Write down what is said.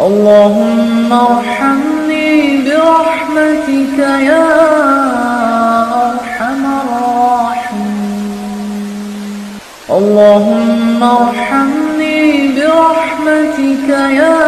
اللهم ارحمني برحمتك يا أرحم الراحمين. اللهم ارحمني برحمتك يا